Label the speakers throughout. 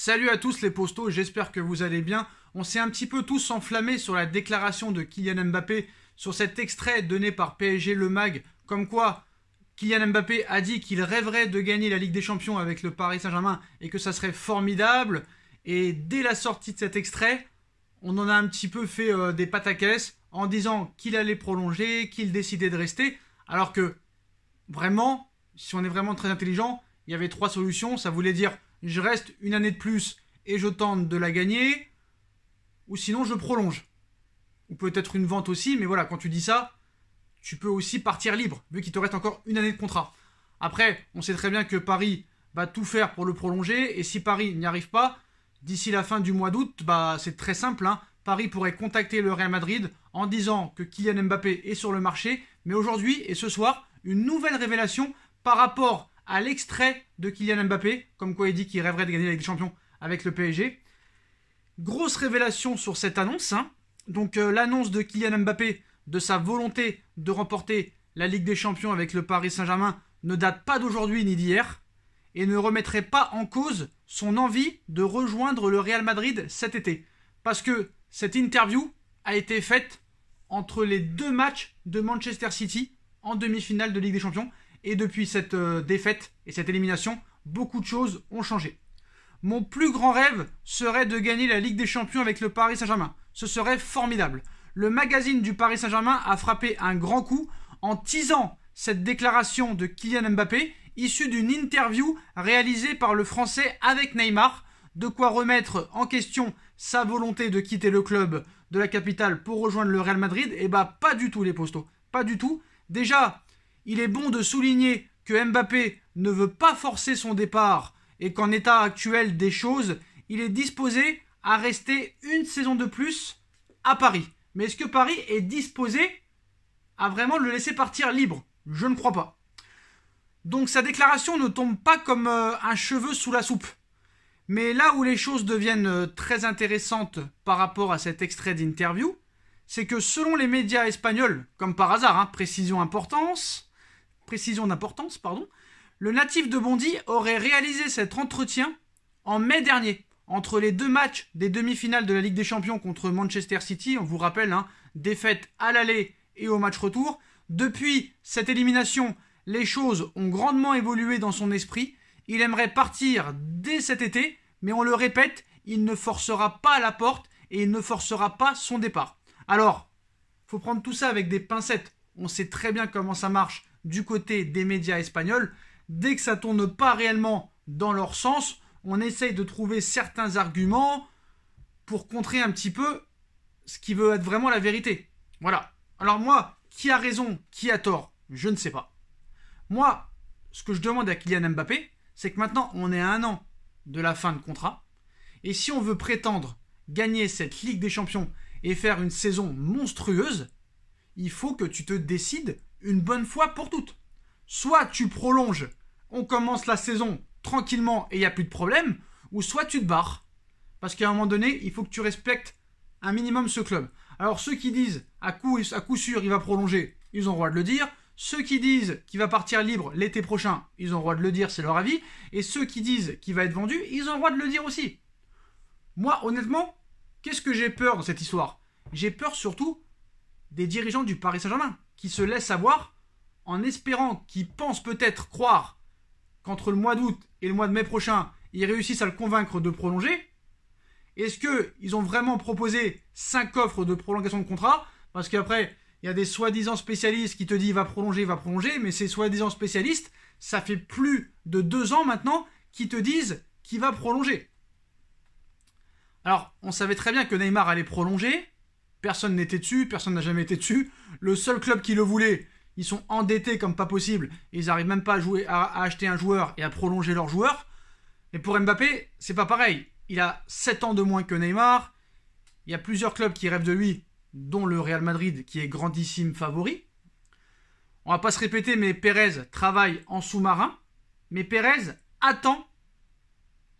Speaker 1: Salut à tous les postos, j'espère que vous allez bien. On s'est un petit peu tous enflammés sur la déclaration de Kylian Mbappé, sur cet extrait donné par PSG Le Mag, comme quoi Kylian Mbappé a dit qu'il rêverait de gagner la Ligue des Champions avec le Paris Saint-Germain et que ça serait formidable. Et dès la sortie de cet extrait, on en a un petit peu fait euh, des pataquès en disant qu'il allait prolonger, qu'il décidait de rester, alors que vraiment, si on est vraiment très intelligent, il y avait trois solutions. Ça voulait dire je reste une année de plus et je tente de la gagner, ou sinon je prolonge. Ou peut-être une vente aussi, mais voilà, quand tu dis ça, tu peux aussi partir libre, vu qu'il te reste encore une année de contrat. Après, on sait très bien que Paris va tout faire pour le prolonger, et si Paris n'y arrive pas, d'ici la fin du mois d'août, bah c'est très simple, hein. Paris pourrait contacter le Real Madrid en disant que Kylian Mbappé est sur le marché, mais aujourd'hui et ce soir, une nouvelle révélation par rapport à l'extrait de Kylian Mbappé, comme quoi il dit qu'il rêverait de gagner la Ligue des Champions avec le PSG. Grosse révélation sur cette annonce. Hein. Donc euh, l'annonce de Kylian Mbappé de sa volonté de remporter la Ligue des Champions avec le Paris Saint-Germain ne date pas d'aujourd'hui ni d'hier et ne remettrait pas en cause son envie de rejoindre le Real Madrid cet été. Parce que cette interview a été faite entre les deux matchs de Manchester City en demi-finale de Ligue des Champions et depuis cette euh, défaite et cette élimination, beaucoup de choses ont changé. Mon plus grand rêve serait de gagner la Ligue des Champions avec le Paris Saint-Germain. Ce serait formidable. Le magazine du Paris Saint-Germain a frappé un grand coup en teasant cette déclaration de Kylian Mbappé issue d'une interview réalisée par le Français avec Neymar, de quoi remettre en question sa volonté de quitter le club de la capitale pour rejoindre le Real Madrid. Et eh bah pas du tout les postos, pas du tout. Déjà, il est bon de souligner que Mbappé ne veut pas forcer son départ et qu'en état actuel des choses, il est disposé à rester une saison de plus à Paris. Mais est-ce que Paris est disposé à vraiment le laisser partir libre? Je ne crois pas. Donc sa déclaration ne tombe pas comme euh, un cheveu sous la soupe. Mais là où les choses deviennent euh, très intéressantes par rapport à cet extrait d'interview, c'est que selon les médias espagnols, comme par hasard, hein, précision importance, précision d'importance, pardon, le natif de Bondy aurait réalisé cet entretien en mai dernier, entre les deux matchs des demi-finales de la Ligue des Champions contre Manchester City, on vous rappelle, hein, défaite à l'aller et au match retour. Depuis cette élimination, les choses ont grandement évolué dans son esprit. Il aimerait partir dès cet été, mais on le répète, il ne forcera pas la porte et il ne forcera pas son départ. Alors, faut prendre tout ça avec des pincettes. On sait très bien comment ça marche du côté des médias espagnols, dès que ça tourne pas réellement dans leur sens, on essaye de trouver certains arguments pour contrer un petit peu ce qui veut être vraiment la vérité. Voilà. Alors moi, qui a raison, qui a tort, je ne sais pas. Moi, ce que je demande à Kylian Mbappé, c'est que maintenant on est à un an de la fin de contrat, et si on veut prétendre gagner cette Ligue des Champions et faire une saison monstrueuse, il faut que tu te décides une bonne fois pour toutes. Soit tu prolonges, on commence la saison tranquillement et il n'y a plus de problème, ou soit tu te barres. Parce qu'à un moment donné, il faut que tu respectes un minimum ce club. Alors ceux qui disent à coup, sûr il va prolonger, ils ont le droit de le dire. Ceux qui disent qu'il va partir libre l'été prochain, ils ont le droit de le dire, c'est leur avis. Et ceux qui disent qu'il va être vendu, ils ont le droit de le dire aussi. Moi, honnêtement, qu'est-ce que j'ai peur dans cette histoire? J'ai peur surtout des dirigeants du Paris Saint-Germain qui se laisse avoir en espérant qu'ils pensent peut-être croire qu'entre le mois d'août et le mois de mai prochain, ils réussissent à le convaincre de prolonger. Est-ce qu'ils ont vraiment proposé 5 offres de prolongation de contrat? Parce qu'après, il y a des soi-disant spécialistes qui te disent va prolonger, va prolonger, mais ces soi-disant spécialistes, ça fait plus de 2 ans maintenant qui te disent qu'il va prolonger. Alors, on savait très bien que Neymar allait prolonger, Personne n'était dessus, personne n'a jamais été dessus. Le seul club qui le voulait, ils sont endettés comme pas possible. ils n'arrivent même pas à, acheter un joueur et à prolonger leur joueur. Et pour Mbappé, c'est pas pareil. Il a 7 ans de moins que Neymar. Il y a plusieurs clubs qui rêvent de lui, dont le Real Madrid, qui est grandissime favori. On va pas se répéter, mais Pérez travaille en sous-marin. Mais Pérez attend,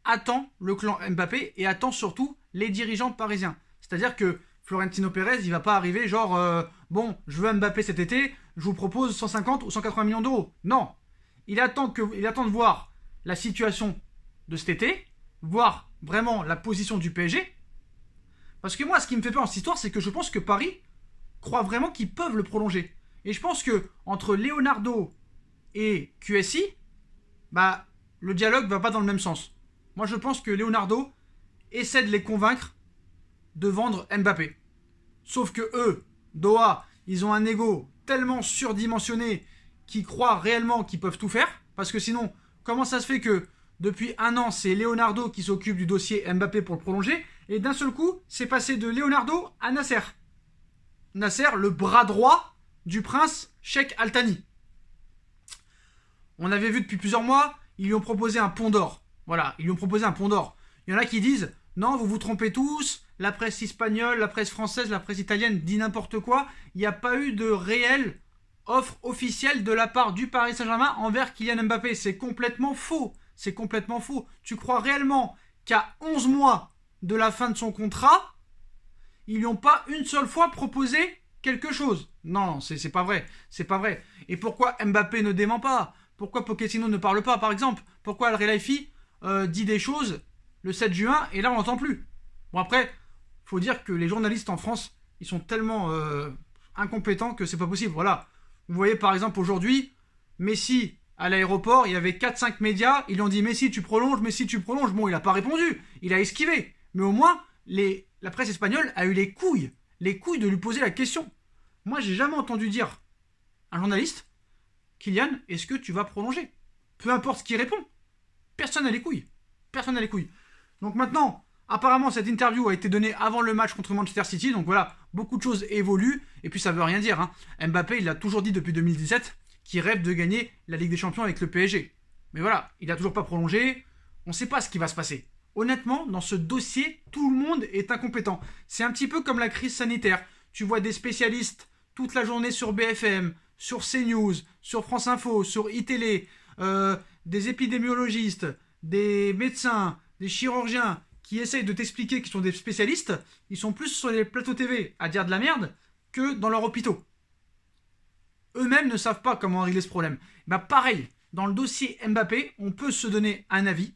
Speaker 1: attend le clan Mbappé et attend surtout les dirigeants parisiens. C'est-à-dire que Florentino Pérez, il va pas arriver genre euh, bon, je veux Mbappé cet été, je vous propose 150 ou 180 millions d'euros. Non, il attend que, attend de voir la situation de cet été, voir vraiment la position du PSG. Parce que moi, ce qui me fait peur dans cette histoire, c'est que je pense que Paris croit vraiment qu'ils peuvent le prolonger. Et je pense que entre Leonardo et QSI, bah, le dialogue va pas dans le même sens. Moi, je pense que Leonardo essaie de les convaincre de vendre Mbappé. Sauf que eux, Doha, ils ont un ego tellement surdimensionné qu'ils croient réellement qu'ils peuvent tout faire. Parce que sinon, comment ça se fait que depuis un an, c'est Leonardo qui s'occupe du dossier Mbappé pour le prolonger, et d'un seul coup, c'est passé de Leonardo à Nasser. Nasser, le bras droit du prince Sheikh Altani. On avait vu depuis plusieurs mois, ils lui ont proposé un pont d'or. Voilà, ils lui ont proposé un pont d'or. Il y en a qui disent non, vous vous trompez tous, la presse espagnole, la presse française, la presse italienne dit n'importe quoi. Il n'y a pas eu de réelle offre officielle de la part du Paris Saint-Germain envers Kylian Mbappé. C'est complètement faux. C'est complètement faux. Tu crois réellement qu'à 11 mois de la fin de son contrat, ils lui ont pas une seule fois proposé quelque chose? Non, c'est pas vrai. C'est pas vrai. Et pourquoi Mbappé ne dément pas? Pourquoi Pochettino ne parle pas, par exemple? Pourquoi Al euh, dit des choses le 7 juin et là on n'entend plus Bon après, faut dire que les journalistes en France, ils sont tellement euh, incompétents que c'est pas possible. Voilà. Vous voyez par exemple aujourd'hui, Messi à l'aéroport, il y avait 4-5 médias, ils lui ont dit Messi tu prolonges, Messi tu prolonges. Bon, il n'a pas répondu, il a esquivé. Mais au moins, la presse espagnole a eu les couilles, les couilles de lui poser la question. Moi, j'ai jamais entendu dire un journaliste, Kylian, est-ce que tu vas prolonger? Peu importe ce qu'il répond. Personne n'a les couilles. Personne n'a les couilles. Donc maintenant, apparemment, cette interview a été donnée avant le match contre Manchester City. Donc voilà, beaucoup de choses évoluent. Et puis ça veut rien dire. Hein. Mbappé, il a toujours dit depuis 2017 qu'il rêve de gagner la Ligue des Champions avec le PSG. Mais voilà, il n'a toujours pas prolongé. On ne sait pas ce qui va se passer. Honnêtement, dans ce dossier, tout le monde est incompétent. C'est un petit peu comme la crise sanitaire. Tu vois des spécialistes toute la journée sur BFM, sur CNews, sur France Info, sur iTélé, euh, des épidémiologistes, des médecins, des chirurgiens qui essayent de t'expliquer qu'ils sont des spécialistes, ils sont plus sur les plateaux TV à dire de la merde que dans leurs hôpitaux. Eux-mêmes ne savent pas comment régler ce problème. Bah pareil, dans le dossier Mbappé, on peut se donner un avis.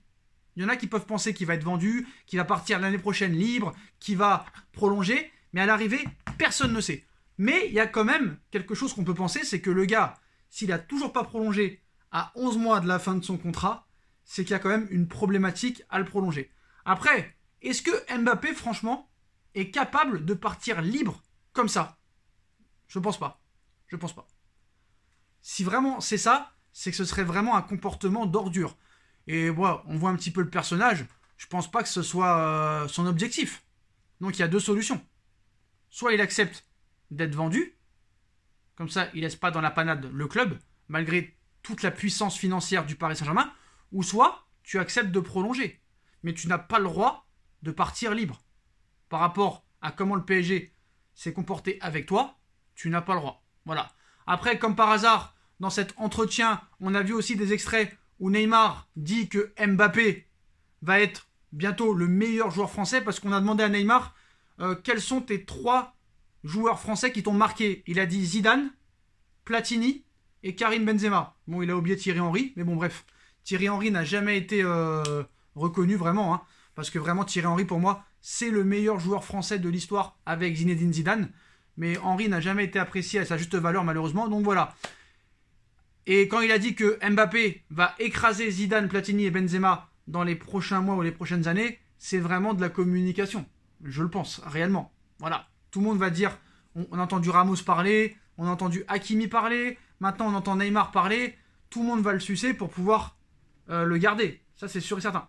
Speaker 1: Il y en a qui peuvent penser qu'il va être vendu, qu'il va partir l'année prochaine libre, qu'il va prolonger, mais à l'arrivée, personne ne sait. Mais il y a quand même quelque chose qu'on peut penser, c'est que le gars, s'il a toujours pas prolongé à 11 mois de la fin de son contrat, c'est qu'il y a quand même une problématique à le prolonger. Après, est-ce que Mbappé, franchement, est capable de partir libre comme ça? Je pense pas. Je pense pas. Si vraiment c'est ça, c'est que ce serait vraiment un comportement d'ordure. Et voilà, on voit un petit peu le personnage. Je pense pas que ce soit euh, son objectif. Donc il y a deux solutions. Soit il accepte d'être vendu, comme ça il laisse pas dans la panade le club, malgré toute la puissance financière du Paris Saint-Germain, ou soit tu acceptes de prolonger. Mais tu n'as pas le droit de partir libre. Par rapport à comment le PSG s'est comporté avec toi, tu n'as pas le droit. Voilà. Après, comme par hasard, dans cet entretien, on a vu aussi des extraits où Neymar dit que Mbappé va être bientôt le meilleur joueur français parce qu'on a demandé à Neymar euh, quels sont tes trois joueurs français qui t'ont marqué? Il a dit Zidane, Platini et Karim Benzema. Bon, il a oublié Thierry Henry, mais bon, bref. Thierry Henry n'a jamais été euh, reconnu vraiment, hein, parce que vraiment Thierry Henry pour moi c'est le meilleur joueur français de l'histoire avec Zinedine Zidane, mais Henry n'a jamais été apprécié à sa juste valeur malheureusement, donc voilà. Et quand il a dit que Mbappé va écraser Zidane, Platini et Benzema dans les prochains mois ou les prochaines années, c'est vraiment de la communication. Je le pense, réellement. Voilà. Tout le monde va dire, on, a entendu Ramos parler, on a entendu Hakimi parler, maintenant on entend Neymar parler, tout le monde va le sucer pour pouvoir euh, le garder. Ça, c'est sûr et certain.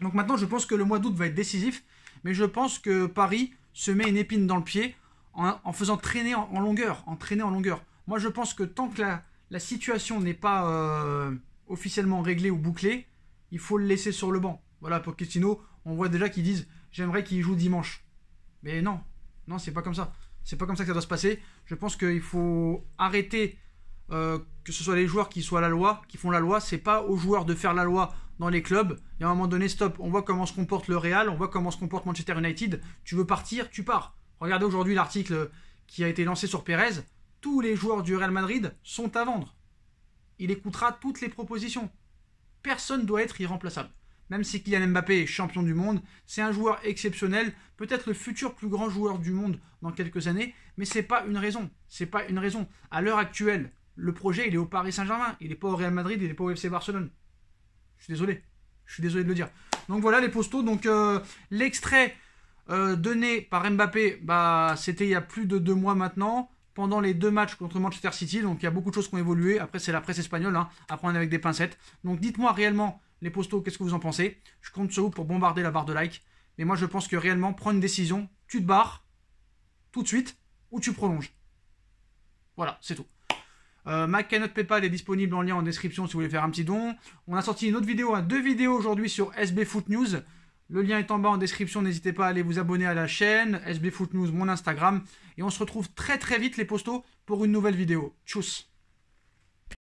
Speaker 1: Donc maintenant, je pense que le mois d'août va être décisif, mais je pense que Paris se met une épine dans le pied en, faisant traîner en, longueur, en traîner en longueur. Moi, je pense que tant que la, situation n'est pas euh, officiellement réglée ou bouclée, il faut le laisser sur le banc. Voilà, Pochettino, on voit déjà qu'ils disent j'aimerais qu'il joue dimanche. Mais non, non, c'est pas comme ça. C'est pas comme ça que ça doit se passer. Je pense qu'il faut arrêter euh, que ce soit les joueurs qui soient la loi, qui font la loi. C'est pas aux joueurs de faire la loi dans les clubs. Et à un moment donné, stop. On voit comment se comporte le Real, on voit comment se comporte Manchester United. Tu veux partir, tu pars. Regardez aujourd'hui l'article qui a été lancé sur Pérez. Tous les joueurs du Real Madrid sont à vendre. Il écoutera toutes les propositions. Personne doit être irremplaçable. même si Kylian Mbappé est champion du monde, c'est un joueur exceptionnel, peut-être le futur plus grand joueur du monde dans quelques années, mais c'est pas une raison. C'est pas une raison. À l'heure actuelle, le projet, il est au Paris Saint-Germain, il n'est pas au Real Madrid, il n'est pas au FC Barcelone. Je suis désolé. Je suis désolé de le dire. Donc voilà les postos. Donc euh, l'extrait euh, donné par Mbappé, bah, c'était il y a plus de deux mois maintenant, pendant les deux matchs contre Manchester City. Donc il y a beaucoup de choses qui ont évolué. Après, c'est la presse espagnole, hein, à prendre avec des pincettes. Donc dites-moi réellement, les postos, qu'est-ce que vous en pensez? Je compte sur vous pour bombarder la barre de like. Mais moi, je pense que réellement, prends une décision, tu te barres tout de suite ou tu prolonges. Voilà, c'est tout. Euh, ma cagnotte PayPal est disponible en lien en description si vous voulez faire un petit don. On a sorti une autre vidéo, hein, deux vidéos aujourd'hui sur SB Foot News. Le lien est en bas en description, n'hésitez pas à aller vous abonner à la chaîne, SB Foot News, mon Instagram. Et on se retrouve très très vite les postos pour une nouvelle vidéo. Tchuss